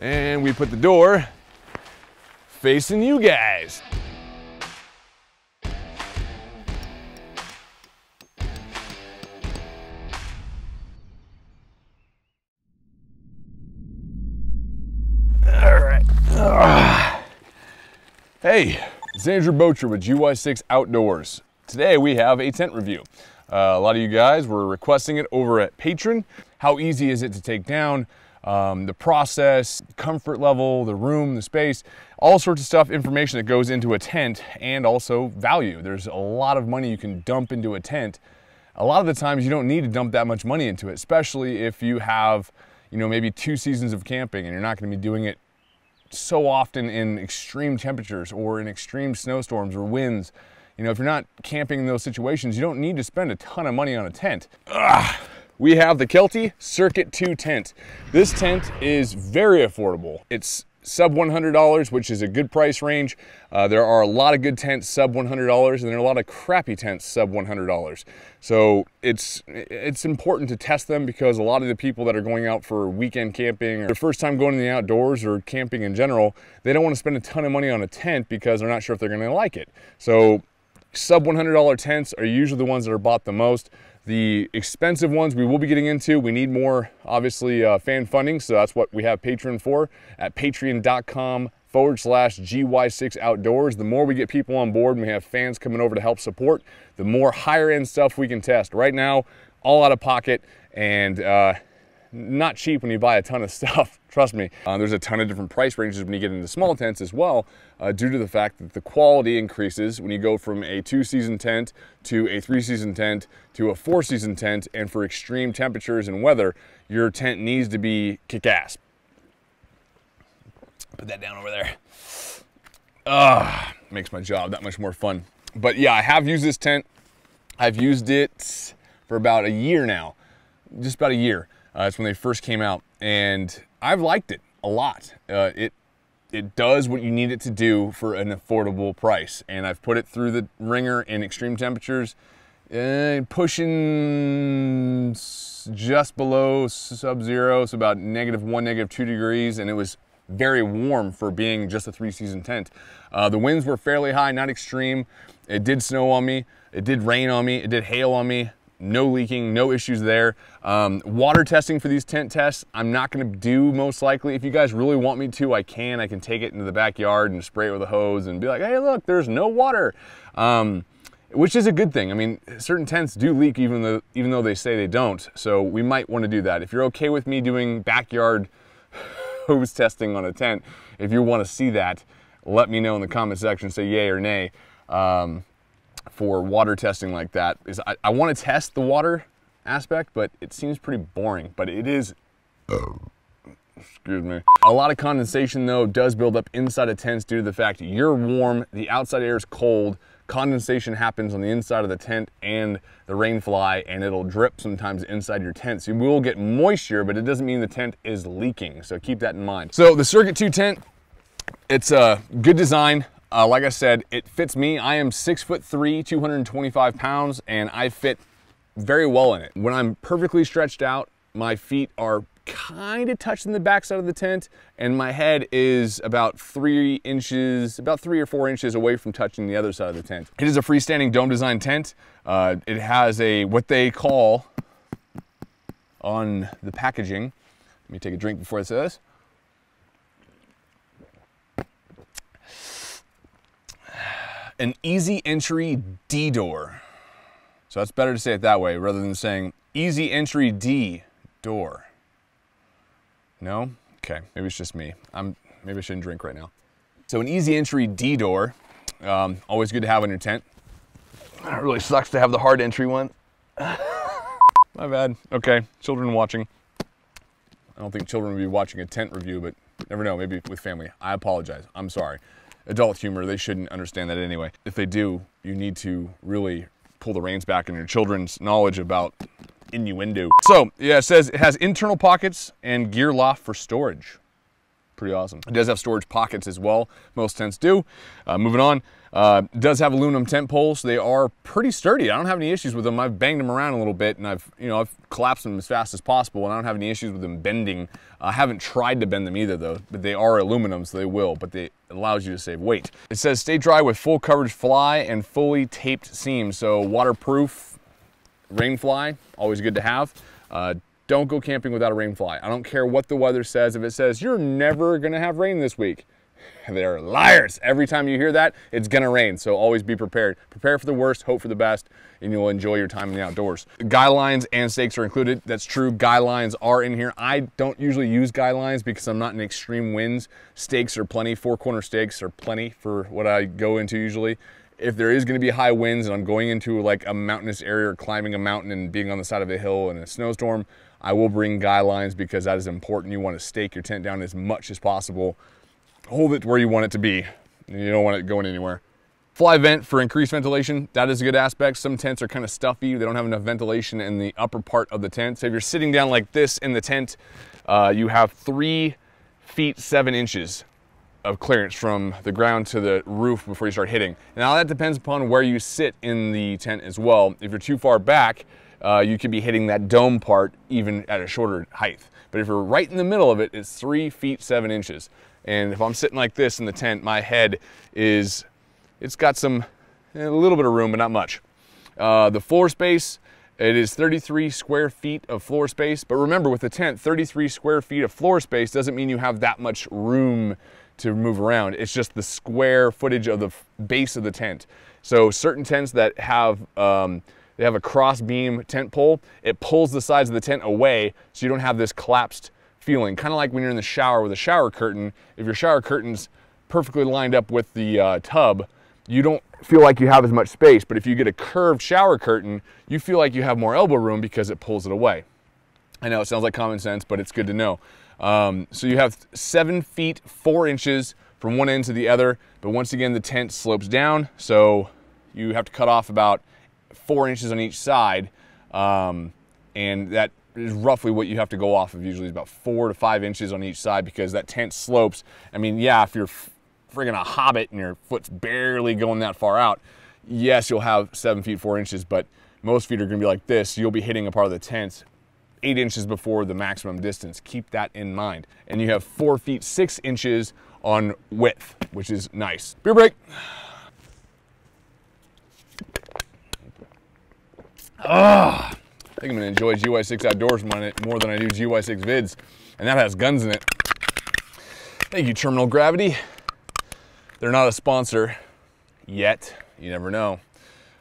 And we put the door facing you guys. All right. Hey, it's Andrew Bocher with GY6 Outdoors. Today we have a tent review. Uh, a lot of you guys were requesting it over at Patreon. How easy is it to take down? Um, the process, comfort level, the room, the space, all sorts of stuff, information that goes into a tent and also value. There's a lot of money you can dump into a tent. A lot of the times you don't need to dump that much money into it, especially if you have, you know, maybe two seasons of camping and you're not gonna be doing it so often in extreme temperatures or in extreme snowstorms or winds. You know, if you're not camping in those situations, you don't need to spend a ton of money on a tent. Ugh we have the Kelty Circuit 2 tent. This tent is very affordable. It's sub $100, which is a good price range. Uh, there are a lot of good tents sub $100 and there are a lot of crappy tents sub $100. So it's, it's important to test them because a lot of the people that are going out for weekend camping or their first time going in the outdoors or camping in general, they don't want to spend a ton of money on a tent because they're not sure if they're going to like it. So sub $100 tents are usually the ones that are bought the most. The expensive ones we will be getting into. We need more, obviously, uh, fan funding, so that's what we have Patreon for at patreon.com forward slash GY6 Outdoors. The more we get people on board and we have fans coming over to help support, the more higher end stuff we can test. Right now, all out of pocket and uh, not cheap when you buy a ton of stuff. Trust me, uh, there's a ton of different price ranges when you get into small tents as well, uh, due to the fact that the quality increases when you go from a two season tent to a three season tent to a four season tent. And for extreme temperatures and weather, your tent needs to be kick ass. Put that down over there. Ah, makes my job that much more fun. But yeah, I have used this tent. I've used it for about a year now, just about a year. Uh, it's when they first came out, and I've liked it a lot. Uh, it it does what you need it to do for an affordable price, and I've put it through the ringer in extreme temperatures, uh, pushing just below sub-zero, so about negative one, negative two degrees, and it was very warm for being just a three-season tent. Uh, the winds were fairly high, not extreme. It did snow on me. It did rain on me. It did hail on me no leaking, no issues there. Um, water testing for these tent tests, I'm not gonna do most likely. If you guys really want me to, I can. I can take it into the backyard and spray it with a hose and be like, hey, look, there's no water. Um, which is a good thing. I mean, certain tents do leak even though, even though they say they don't. So we might wanna do that. If you're okay with me doing backyard hose testing on a tent, if you wanna see that, let me know in the comment section, say yay or nay. Um, for water testing like that is I, I want to test the water aspect, but it seems pretty boring, but it is, excuse me. A lot of condensation though does build up inside of tents due to the fact you're warm, the outside air is cold, condensation happens on the inside of the tent and the rain fly and it'll drip sometimes inside your tent. So you will get moisture, but it doesn't mean the tent is leaking. So keep that in mind. So the Circuit 2 tent, it's a good design. Uh, like I said, it fits me. I am six foot three, 225 pounds, and I fit very well in it. When I'm perfectly stretched out, my feet are kind of touching the backside of the tent, and my head is about three inches, about three or four inches away from touching the other side of the tent. It is a freestanding dome design tent. Uh, it has a, what they call on the packaging, let me take a drink before I say this, an easy entry D door. So that's better to say it that way rather than saying easy entry D door. No? Okay, maybe it's just me. I'm maybe I shouldn't drink right now. So an easy entry D door, um, always good to have on your tent. It really sucks to have the hard entry one. My bad. Okay, children watching. I don't think children would be watching a tent review, but never know, maybe with family. I apologize. I'm sorry adult humor. They shouldn't understand that anyway. If they do, you need to really pull the reins back on your children's knowledge about innuendo. So yeah, it says it has internal pockets and gear loft for storage. pretty awesome. It does have storage pockets as well. Most tents do. Uh, moving on, uh, does have aluminum tent poles. They are pretty sturdy. I don't have any issues with them. I've banged them around a little bit and I've, you know, I've collapsed them as fast as possible and I don't have any issues with them bending. I haven't tried to bend them either though, but they are aluminum, so they will, but they allows you to save weight. It says stay dry with full coverage fly and fully taped seams. So waterproof rain fly, always good to have. Uh, don't go camping without a rain fly. I don't care what the weather says. If it says you're never gonna have rain this week, they're liars. Every time you hear that, it's gonna rain. So always be prepared. Prepare for the worst, hope for the best, and you'll enjoy your time in the outdoors. Guy lines and stakes are included. That's true. Guy lines are in here. I don't usually use guy lines because I'm not in extreme winds. Stakes are plenty. Four corner stakes are plenty for what I go into usually. If there is going to be high winds and I'm going into like a mountainous area or climbing a mountain and being on the side of a hill in a snowstorm, I will bring guy lines because that is important. You want to stake your tent down as much as possible hold it where you want it to be. You don't want it going anywhere. Fly vent for increased ventilation, that is a good aspect. Some tents are kind of stuffy. They don't have enough ventilation in the upper part of the tent. So if you're sitting down like this in the tent, uh, you have three feet, seven inches of clearance from the ground to the roof before you start hitting. Now that depends upon where you sit in the tent as well. If you're too far back, uh, you could be hitting that dome part even at a shorter height. But if you're right in the middle of it, it's three feet, seven inches. And if I'm sitting like this in the tent, my head is, it's got some, a little bit of room, but not much. Uh, the floor space, it is 33 square feet of floor space. But remember with the tent, 33 square feet of floor space doesn't mean you have that much room to move around. It's just the square footage of the base of the tent. So certain tents that have, um, they have a cross beam tent pole, it pulls the sides of the tent away so you don't have this collapsed feeling, kind of like when you're in the shower with a shower curtain. If your shower curtain's perfectly lined up with the uh, tub, you don't feel like you have as much space. But if you get a curved shower curtain, you feel like you have more elbow room because it pulls it away. I know it sounds like common sense, but it's good to know. Um, so you have seven feet, four inches from one end to the other. But once again, the tent slopes down. So you have to cut off about four inches on each side. Um, and that is roughly what you have to go off of usually is about four to five inches on each side because that tent slopes. I mean, yeah, if you're friggin' a hobbit and your foot's barely going that far out, yes, you'll have seven feet, four inches, but most feet are gonna be like this. You'll be hitting a part of the tent eight inches before the maximum distance. Keep that in mind. And you have four feet, six inches on width, which is nice. Beer break. Ah. I think I'm gonna enjoy GY6 Outdoors more than I do GY6 Vids, and that has guns in it. Thank you, Terminal Gravity. They're not a sponsor yet. You never know.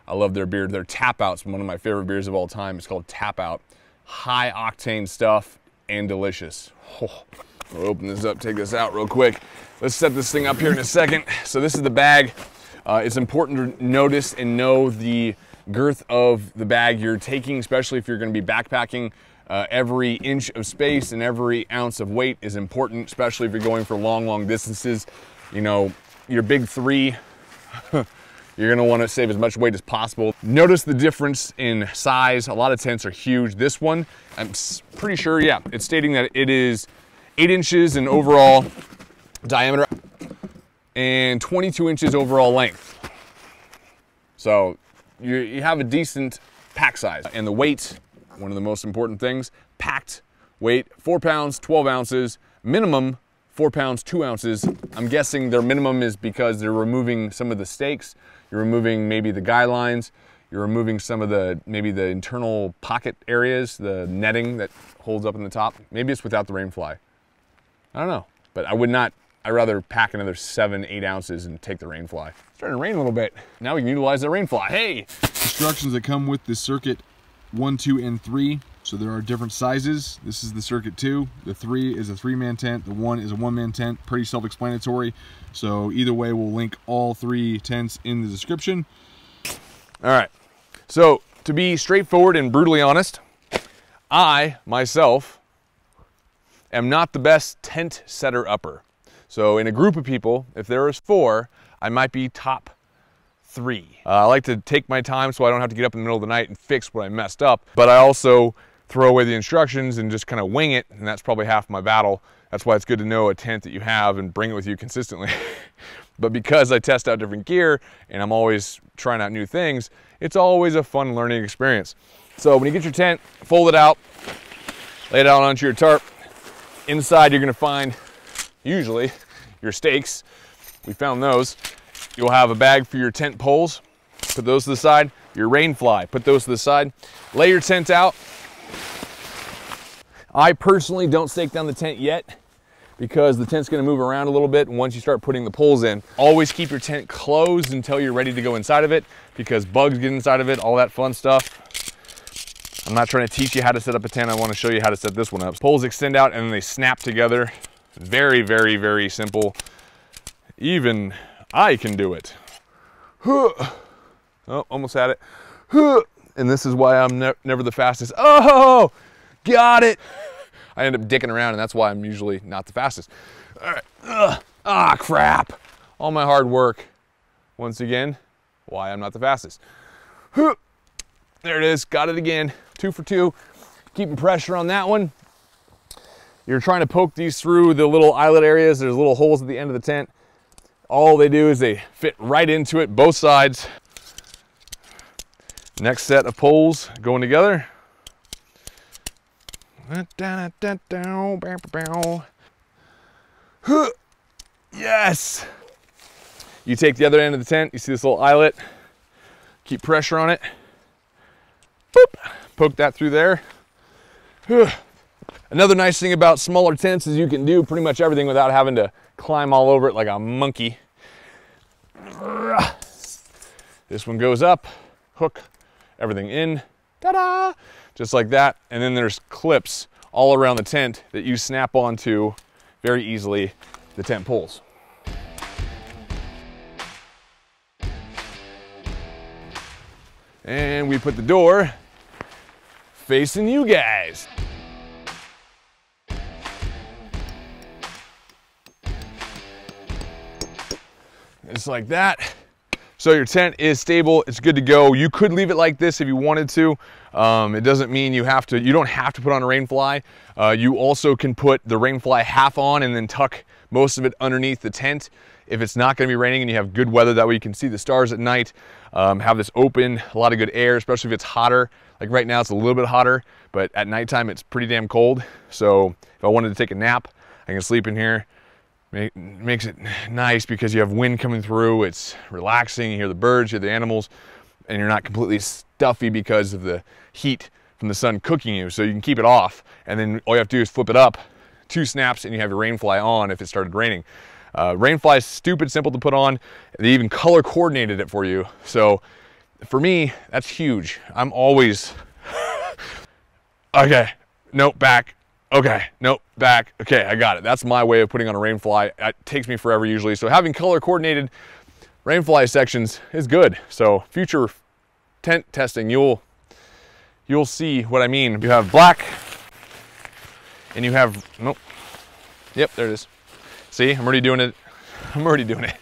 I love their beer. Their Tap Out's one of my favorite beers of all time. It's called Tap Out. High octane stuff and delicious. Oh, we'll open this up, take this out real quick. Let's set this thing up here in a second. So this is the bag. Uh, it's important to notice and know the girth of the bag you're taking, especially if you're going to be backpacking. Uh, every inch of space and every ounce of weight is important, especially if you're going for long, long distances. You know, your big three, you're gonna wanna save as much weight as possible. Notice the difference in size. A lot of tents are huge. This one, I'm pretty sure, yeah, it's stating that it is eight inches in overall diameter and 22 inches overall length. So you, you have a decent pack size. And the weight, one of the most important things, packed weight, four pounds, 12 ounces, minimum four pounds, two ounces. I'm guessing their minimum is because they're removing some of the stakes, you're removing maybe the guy lines, you're removing some of the, maybe the internal pocket areas, the netting that holds up in the top. Maybe it's without the rain fly. I don't know, but I would not I'd rather pack another seven, eight ounces and take the rainfly. It's starting to rain a little bit. Now we can utilize the rainfly. Hey! Instructions that come with the circuit one, two, and three. So there are different sizes. This is the circuit two. The three is a three-man tent. The one is a one-man tent. Pretty self-explanatory. So either way, we'll link all three tents in the description. All right. So to be straightforward and brutally honest, I, myself, am not the best tent setter upper. So in a group of people, if there is four, I might be top three. Uh, I like to take my time so I don't have to get up in the middle of the night and fix what I messed up, but I also throw away the instructions and just kind of wing it, and that's probably half my battle. That's why it's good to know a tent that you have and bring it with you consistently. but because I test out different gear and I'm always trying out new things, it's always a fun learning experience. So when you get your tent, fold it out, lay it out onto your tarp. Inside you're gonna find, usually, your stakes. We found those. You'll have a bag for your tent poles. Put those to the side. Your rain fly, put those to the side. Lay your tent out. I personally don't stake down the tent yet because the tent's gonna move around a little bit once you start putting the poles in. Always keep your tent closed until you're ready to go inside of it because bugs get inside of it, all that fun stuff. I'm not trying to teach you how to set up a tent. I wanna show you how to set this one up. Poles extend out and then they snap together. Very, very, very simple. Even I can do it. Oh, almost had it. And this is why I'm ne never the fastest. Oh, got it. I end up dicking around and that's why I'm usually not the fastest. All right, Ugh. ah, crap. All my hard work, once again, why I'm not the fastest. There it is, got it again, two for two. Keeping pressure on that one. You're trying to poke these through the little eyelet areas. There's little holes at the end of the tent. All they do is they fit right into it, both sides. Next set of poles going together. Yes! You take the other end of the tent, you see this little eyelet, keep pressure on it. Boop! Poke that through there. Another nice thing about smaller tents is you can do pretty much everything without having to climb all over it like a monkey. This one goes up, hook, everything in, ta-da, just like that. And then there's clips all around the tent that you snap onto very easily the tent poles. And we put the door facing you guys. Just like that. So your tent is stable, it's good to go. You could leave it like this if you wanted to. Um, it doesn't mean you have to, you don't have to put on a rain fly. Uh, you also can put the rain fly half on and then tuck most of it underneath the tent. If it's not gonna be raining and you have good weather, that way you can see the stars at night, um, have this open, a lot of good air, especially if it's hotter. Like right now it's a little bit hotter, but at nighttime it's pretty damn cold. So if I wanted to take a nap, I can sleep in here Make, makes it nice because you have wind coming through. It's relaxing. You hear the birds, you hear the animals, and you're not completely stuffy because of the heat from the sun cooking you. So you can keep it off, and then all you have to do is flip it up, two snaps, and you have your rain fly on if it started raining. Uh, Rainfly is stupid simple to put on. They even color coordinated it for you. So for me, that's huge. I'm always, okay, nope, back, okay, nope, back, okay, I got it. That's my way of putting on a rainfly. It takes me forever usually. So having color coordinated rainfly sections is good. So future tent testing, you'll, you'll see what I mean. You have black and you have, nope, yep, there it is. See, I'm already doing it. I'm already doing it.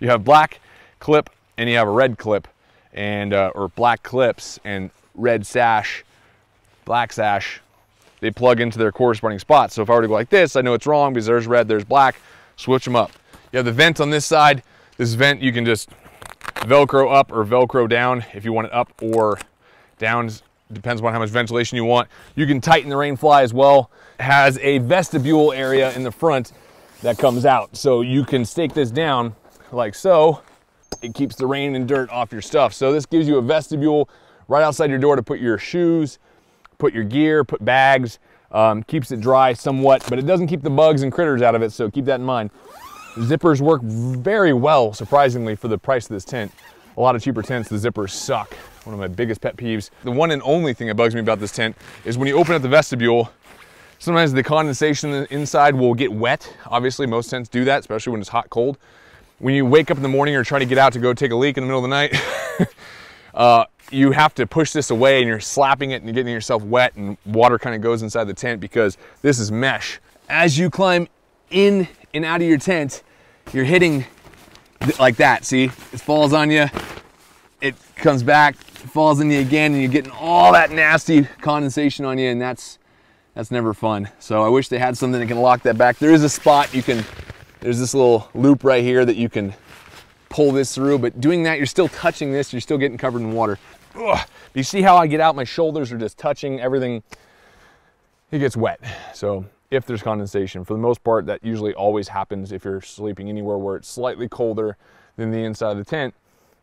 You have black clip and you have a red clip and, uh, or black clips and red sash, black sash, they plug into their corresponding spots. So if I were to go like this, I know it's wrong because there's red, there's black, switch them up. You have the vent on this side. This vent you can just Velcro up or Velcro down if you want it up or down. Depends on how much ventilation you want. You can tighten the rain fly as well. It has a vestibule area in the front that comes out. So you can stake this down like so. It keeps the rain and dirt off your stuff. So this gives you a vestibule right outside your door to put your shoes, put your gear, put bags, um, keeps it dry somewhat, but it doesn't keep the bugs and critters out of it, so keep that in mind. Zippers work very well, surprisingly, for the price of this tent. A lot of cheaper tents, the zippers suck. One of my biggest pet peeves. The one and only thing that bugs me about this tent is when you open up the vestibule, sometimes the condensation inside will get wet. Obviously, most tents do that, especially when it's hot, cold. When you wake up in the morning or try to get out to go take a leak in the middle of the night, uh, you have to push this away and you're slapping it and you're getting yourself wet and water kind of goes inside the tent because this is mesh. As you climb in and out of your tent, you're hitting like that, see? It falls on you, it comes back, falls on you again, and you're getting all that nasty condensation on you, and that's That's never fun. So I wish they had something that can lock that back. There is a spot you can, there's this little loop right here that you can pull this through, but doing that, you're still touching this, you're still getting covered in water. Ugh. You see how I get out? My shoulders are just touching everything. It gets wet. So if there's condensation, for the most part, that usually always happens if you're sleeping anywhere where it's slightly colder than the inside of the tent,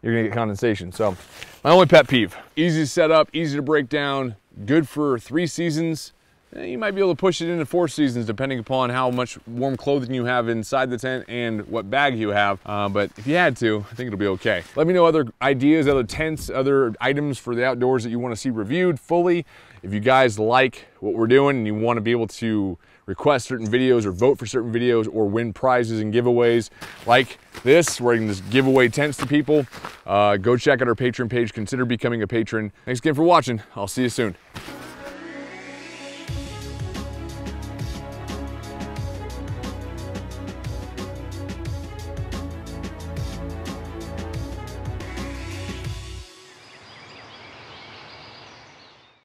you're gonna get condensation. So my only pet peeve, easy to set up, easy to break down, good for three seasons, you might be able to push it into four seasons depending upon how much warm clothing you have inside the tent and what bag you have. Uh, but if you had to, I think it'll be okay. Let me know other ideas, other tents, other items for the outdoors that you want to see reviewed fully. If you guys like what we're doing and you want to be able to request certain videos or vote for certain videos or win prizes and giveaways like this, where you can just give away tents to people, uh, go check out our Patreon page. Consider becoming a patron. Thanks again for watching. I'll see you soon.